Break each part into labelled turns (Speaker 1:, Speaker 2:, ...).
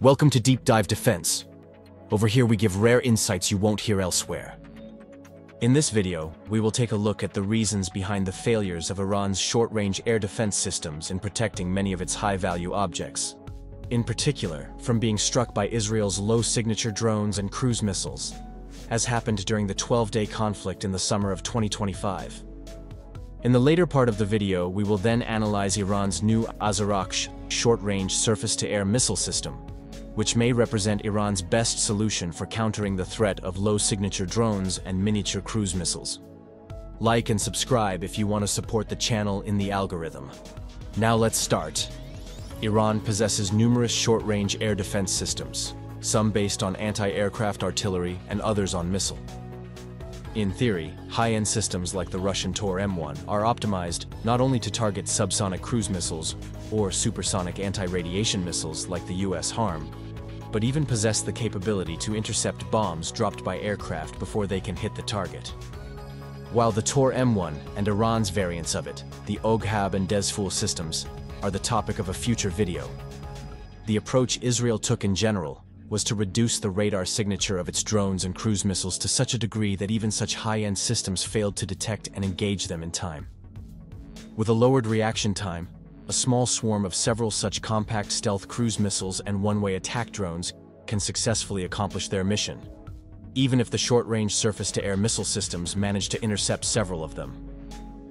Speaker 1: Welcome to Deep Dive Defense. Over here we give rare insights you won't hear elsewhere. In this video, we will take a look at the reasons behind the failures of Iran's short-range air defense systems in protecting many of its high-value objects. In particular, from being struck by Israel's low-signature drones and cruise missiles, as happened during the 12-day conflict in the summer of 2025. In the later part of the video, we will then analyze Iran's new Azarakhsh short-range surface-to-air missile system, which may represent Iran's best solution for countering the threat of low-signature drones and miniature cruise missiles. Like and subscribe if you want to support the channel in the algorithm. Now let's start. Iran possesses numerous short-range air defense systems, some based on anti-aircraft artillery and others on missile. In theory, high-end systems like the Russian Tor-M1 are optimized not only to target subsonic cruise missiles or supersonic anti-radiation missiles like the US HARM, but even possess the capability to intercept bombs dropped by aircraft before they can hit the target. While the Tor-M1 and Iran's variants of it, the Oghab and Dezful systems, are the topic of a future video. The approach Israel took in general was to reduce the radar signature of its drones and cruise missiles to such a degree that even such high-end systems failed to detect and engage them in time. With a lowered reaction time, a small swarm of several such compact stealth cruise missiles and one-way attack drones can successfully accomplish their mission, even if the short-range surface-to-air missile systems manage to intercept several of them.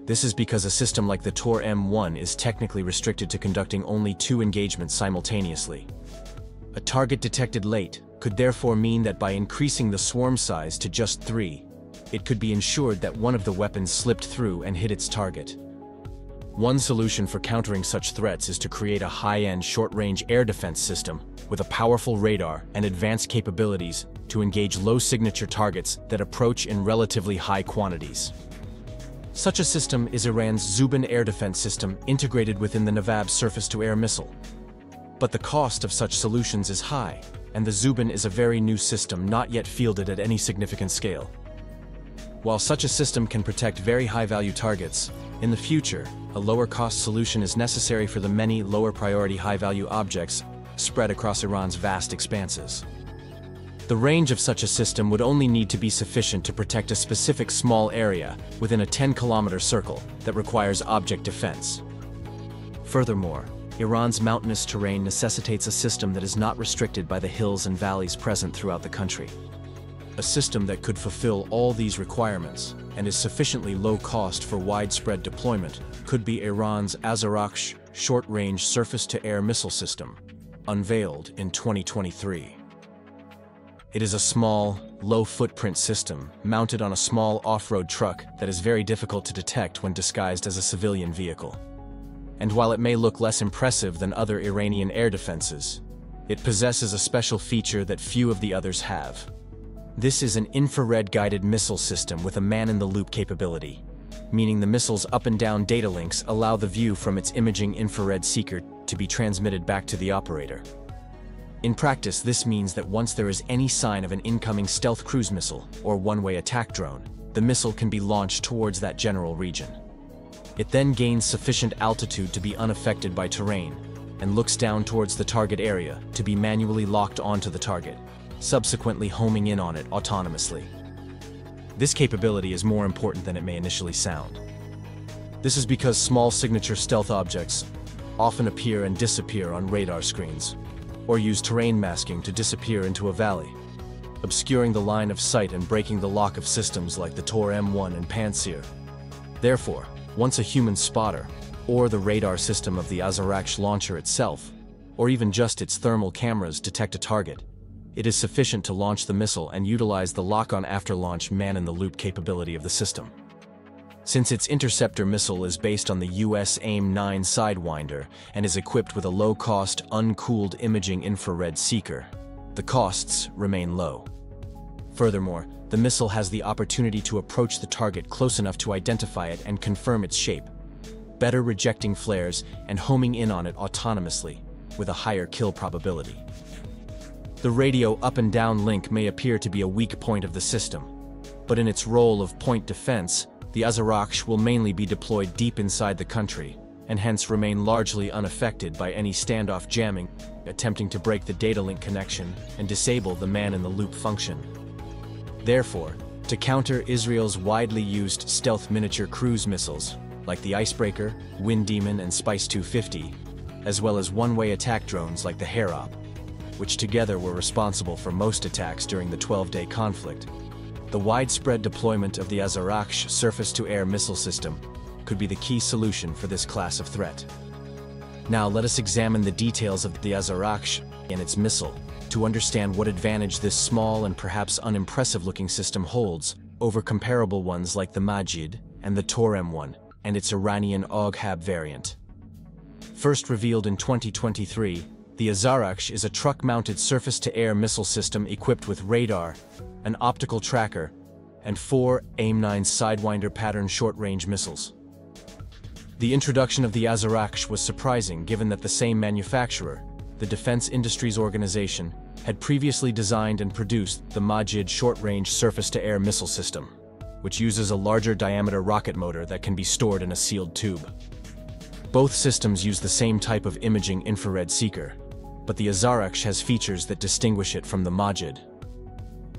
Speaker 1: This is because a system like the Tor-M1 is technically restricted to conducting only two engagements simultaneously. A target detected late could therefore mean that by increasing the swarm size to just three, it could be ensured that one of the weapons slipped through and hit its target. One solution for countering such threats is to create a high-end short-range air defense system with a powerful radar and advanced capabilities to engage low-signature targets that approach in relatively high quantities. Such a system is Iran's Zubin air defense system integrated within the Navab surface-to-air missile. But the cost of such solutions is high, and the Zubin is a very new system not yet fielded at any significant scale. While such a system can protect very high-value targets, in the future, a lower-cost solution is necessary for the many lower-priority high-value objects spread across Iran's vast expanses. The range of such a system would only need to be sufficient to protect a specific small area within a 10-kilometer circle that requires object defense. Furthermore, Iran's mountainous terrain necessitates a system that is not restricted by the hills and valleys present throughout the country. A system that could fulfill all these requirements and is sufficiently low cost for widespread deployment could be Iran's Azarakhsh short-range surface-to-air missile system, unveiled in 2023. It is a small, low-footprint system mounted on a small off-road truck that is very difficult to detect when disguised as a civilian vehicle. And while it may look less impressive than other Iranian air defenses, it possesses a special feature that few of the others have. This is an infrared-guided missile system with a man-in-the-loop capability, meaning the missile's up and down data links allow the view from its imaging infrared seeker to be transmitted back to the operator. In practice, this means that once there is any sign of an incoming stealth cruise missile or one-way attack drone, the missile can be launched towards that general region. It then gains sufficient altitude to be unaffected by terrain and looks down towards the target area to be manually locked onto the target subsequently homing in on it autonomously. This capability is more important than it may initially sound. This is because small signature stealth objects often appear and disappear on radar screens, or use terrain masking to disappear into a valley, obscuring the line of sight and breaking the lock of systems like the Tor-M1 and Pantsir. Therefore, once a human spotter, or the radar system of the Azarakhsh launcher itself, or even just its thermal cameras detect a target, it is sufficient to launch the missile and utilize the lock-on after-launch man-in-the-loop capability of the system. Since its interceptor missile is based on the US AIM-9 Sidewinder and is equipped with a low-cost, uncooled imaging infrared seeker, the costs remain low. Furthermore, the missile has the opportunity to approach the target close enough to identify it and confirm its shape, better rejecting flares and homing in on it autonomously, with a higher kill probability. The radio up and down link may appear to be a weak point of the system, but in its role of point defense, the Azarakhsh will mainly be deployed deep inside the country, and hence remain largely unaffected by any standoff jamming attempting to break the data link connection and disable the man-in-the-loop function. Therefore, to counter Israel's widely used stealth miniature cruise missiles, like the Icebreaker, Wind Demon, and Spice 250, as well as one-way attack drones like the Harop, which together were responsible for most attacks during the 12-day conflict, the widespread deployment of the Azarakhsh surface-to-air missile system could be the key solution for this class of threat. Now let us examine the details of the Azarakhsh and its missile to understand what advantage this small and perhaps unimpressive-looking system holds over comparable ones like the Majid and the Tor M1 and its Iranian Oghab variant. First revealed in 2023, the Azarakhsh is a truck-mounted surface-to-air missile system equipped with radar, an optical tracker, and four AIM-9 Sidewinder pattern short-range missiles. The introduction of the Azarakhsh was surprising given that the same manufacturer, the Defense Industries Organization, had previously designed and produced the Majid short-range surface-to-air missile system, which uses a larger diameter rocket motor that can be stored in a sealed tube. Both systems use the same type of imaging infrared seeker, but the Azarakhsh has features that distinguish it from the Majid.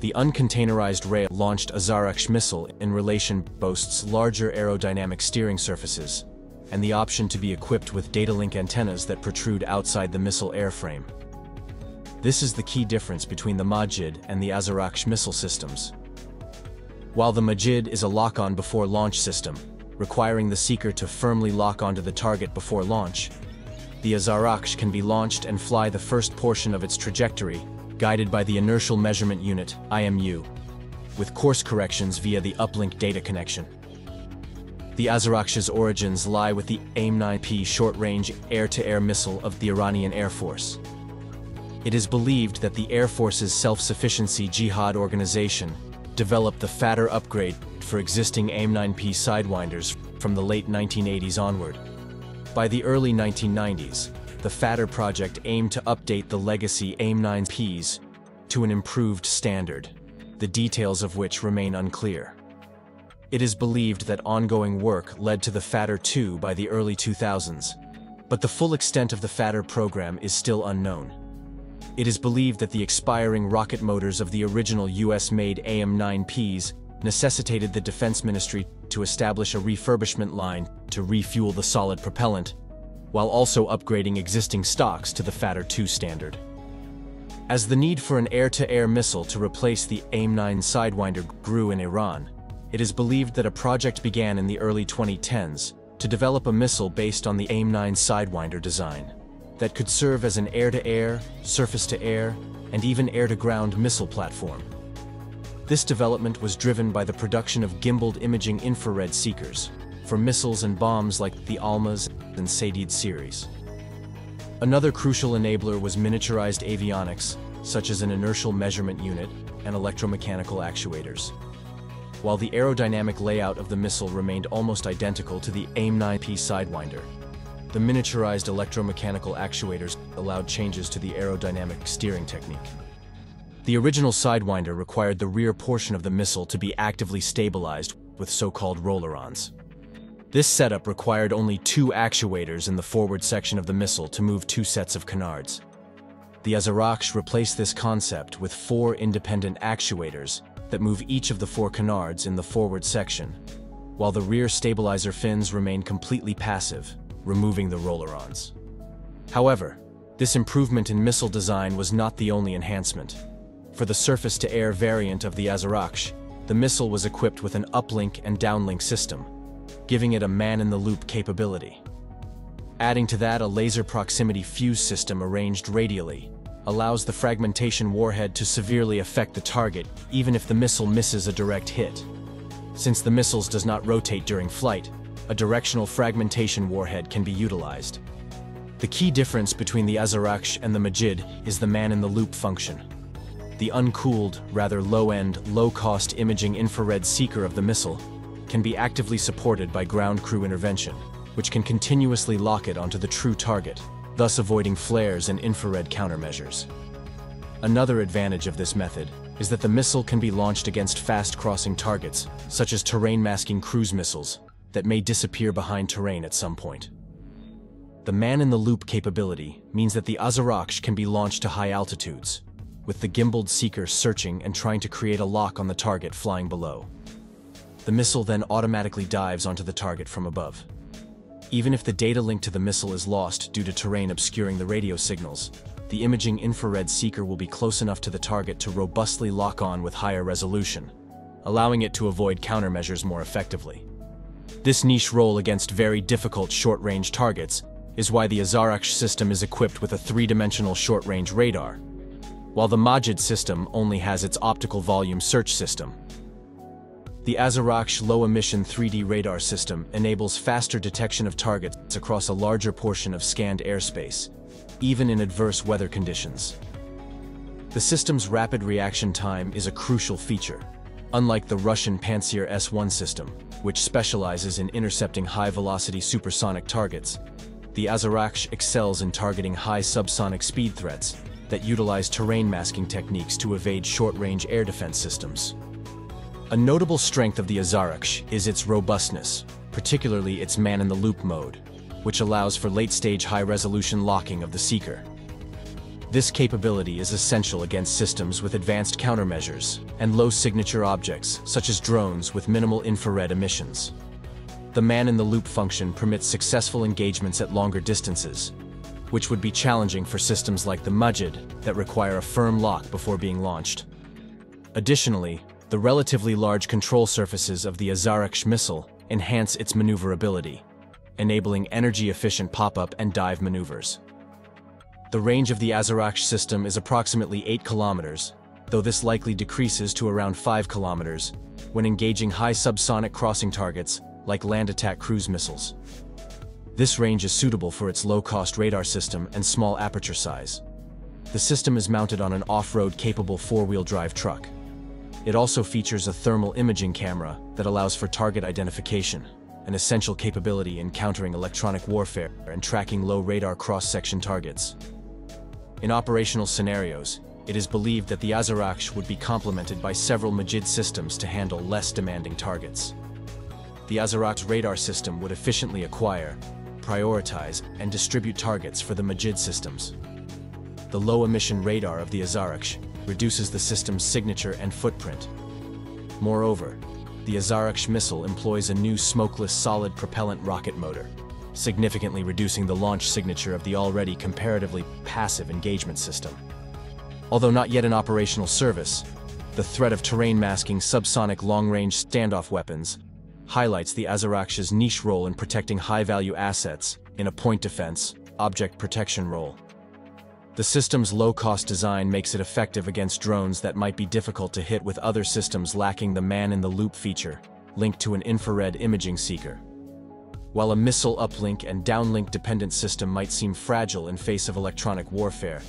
Speaker 1: The uncontainerized rail-launched Azarakhsh missile in relation boasts larger aerodynamic steering surfaces, and the option to be equipped with data link antennas that protrude outside the missile airframe. This is the key difference between the Majid and the Azarakhsh missile systems. While the Majid is a lock-on before launch system, requiring the seeker to firmly lock onto the target before launch, the Azarakhsh can be launched and fly the first portion of its trajectory guided by the Inertial Measurement Unit, IMU, with course corrections via the uplink data connection. The Azarakhsh's origins lie with the AIM-9P short-range air-to-air missile of the Iranian Air Force. It is believed that the Air Force's self-sufficiency jihad organization developed the fatter upgrade for existing AIM-9P Sidewinders from the late 1980s onward. By the early 1990s, the Fatter project aimed to update the legacy AIM-9Ps to an improved standard, the details of which remain unclear. It is believed that ongoing work led to the Fatter 2 by the early 2000s, but the full extent of the Fatter program is still unknown. It is believed that the expiring rocket motors of the original US-made AIM-9Ps necessitated the Defense Ministry to establish a refurbishment line to refuel the solid propellant while also upgrading existing stocks to the Fatter 2 standard. As the need for an air-to-air -air missile to replace the AIM-9 Sidewinder grew in Iran, it is believed that a project began in the early 2010s to develop a missile based on the AIM-9 Sidewinder design that could serve as an air-to-air, surface-to-air, and even air-to-ground missile platform. This development was driven by the production of gimbaled imaging infrared seekers, for missiles and bombs like the Almas and Sadid series. Another crucial enabler was miniaturized avionics, such as an inertial measurement unit and electromechanical actuators. While the aerodynamic layout of the missile remained almost identical to the AIM-9P Sidewinder, the miniaturized electromechanical actuators allowed changes to the aerodynamic steering technique. The original Sidewinder required the rear portion of the missile to be actively stabilized with so-called rollerons. This setup required only two actuators in the forward section of the missile to move two sets of canards. The Azarakhsh replaced this concept with four independent actuators that move each of the four canards in the forward section, while the rear stabilizer fins remain completely passive, removing the rollerons. However, this improvement in missile design was not the only enhancement. For the surface-to-air variant of the Azarakhsh, the missile was equipped with an uplink and downlink system, giving it a man-in-the-loop capability. Adding to that, a laser proximity fuse system arranged radially allows the fragmentation warhead to severely affect the target even if the missile misses a direct hit. Since the missiles does not rotate during flight, a directional fragmentation warhead can be utilized. The key difference between the Azarakhsh and the Majid is the man-in-the-loop function. The uncooled, rather low-end, low-cost imaging infrared seeker of the missile can be actively supported by ground crew intervention, which can continuously lock it onto the true target, thus avoiding flares and infrared countermeasures. Another advantage of this method is that the missile can be launched against fast-crossing targets, such as terrain-masking cruise missiles, that may disappear behind terrain at some point. The man-in-the-loop capability means that the Azarakhsh can be launched to high altitudes, with the gimbaled seeker searching and trying to create a lock on the target flying below. The missile then automatically dives onto the target from above. Even if the data link to the missile is lost due to terrain obscuring the radio signals, the imaging infrared seeker will be close enough to the target to robustly lock on with higher resolution, allowing it to avoid countermeasures more effectively. This niche role against very difficult short-range targets is why the Azarakhsh system is equipped with a three-dimensional short-range radar, while the Majid system only has its optical volume search system. The Azarakhsh low-emission 3D radar system enables faster detection of targets across a larger portion of scanned airspace, even in adverse weather conditions. The system's rapid reaction time is a crucial feature, unlike the Russian Pantsir S-1 system, which specializes in intercepting high-velocity supersonic targets. The Azarakhsh excels in targeting high subsonic speed threats that utilize terrain masking techniques to evade short-range air defense systems. A notable strength of the Azarakhsh is its robustness, particularly its man-in-the-loop mode, which allows for late-stage high-resolution locking of the seeker. This capability is essential against systems with advanced countermeasures and low-signature objects, such as drones with minimal infrared emissions. The man-in-the-loop function permits successful engagements at longer distances, which would be challenging for systems like the Majid that require a firm lock before being launched. Additionally, the relatively large control surfaces of the Azarakhsh missile enhance its maneuverability, enabling energy-efficient pop-up and dive maneuvers. The range of the Azarakhsh system is approximately 8 kilometers, though this likely decreases to around 5 kilometers when engaging high subsonic crossing targets like land attack cruise missiles. This range is suitable for its low-cost radar system and small aperture size. The system is mounted on an off-road capable four-wheel drive truck. It also features a thermal imaging camera that allows for target identification an essential capability in countering electronic warfare and tracking low radar cross-section targets. In operational scenarios, it is believed that the Azarakhsh would be complemented by several Majid systems to handle less demanding targets. The Azarakhsh radar system would efficiently acquire, prioritize, and distribute targets for the Majid systems. The low-emission radar of the Azarakhsh reduces the system's signature and footprint. Moreover, the Azarakhsh missile employs a new smokeless solid propellant rocket motor, significantly reducing the launch signature of the already comparatively passive engagement system. Although not yet in operational service, the threat of terrain masking subsonic long-range standoff weapons highlights the Azarakhsh's niche role in protecting high-value assets in a point defense, object protection role. The system's low-cost design makes it effective against drones that might be difficult to hit with other systems lacking the man-in-the-loop feature, linked to an infrared imaging seeker. While a missile uplink and downlink dependent system might seem fragile in face of electronic warfare,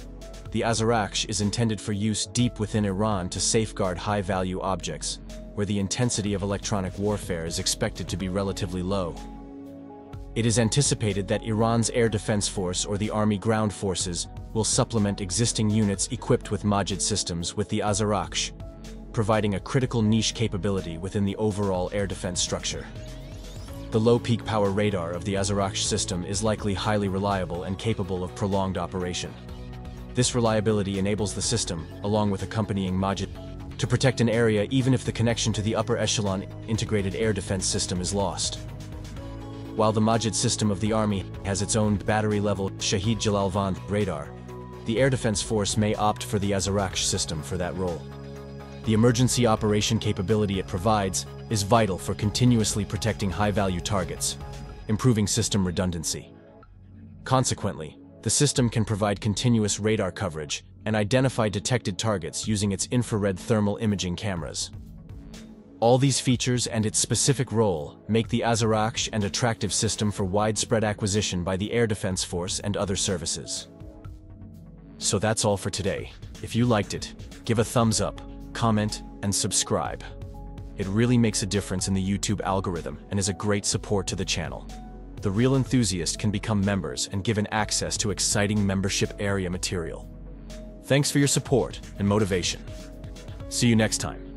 Speaker 1: the Azarakhsh is intended for use deep within Iran to safeguard high-value objects, where the intensity of electronic warfare is expected to be relatively low. It is anticipated that Iran's Air Defense Force or the Army Ground Forces will supplement existing units equipped with Majid systems with the Azarakhsh, providing a critical niche capability within the overall air defense structure. The low peak power radar of the Azarakhsh system is likely highly reliable and capable of prolonged operation. This reliability enables the system, along with accompanying Majid, to protect an area even if the connection to the upper echelon integrated air defense system is lost. While the Majid system of the Army has its own battery-level Shahid Jalalvand radar, the Air Defense Force may opt for the Azarakhsh system for that role. The emergency operation capability it provides is vital for continuously protecting high-value targets, improving system redundancy. Consequently, the system can provide continuous radar coverage and identify detected targets using its infrared thermal imaging cameras. All these features and its specific role make the Azarakhsh an attractive system for widespread acquisition by the Air Defense Force and other services. So that's all for today. If you liked it, give a thumbs up, comment, and subscribe. It really makes a difference in the YouTube algorithm and is a great support to the channel. The Real Enthusiast can become members and given access to exciting membership area material. Thanks for your support and motivation. See you next time.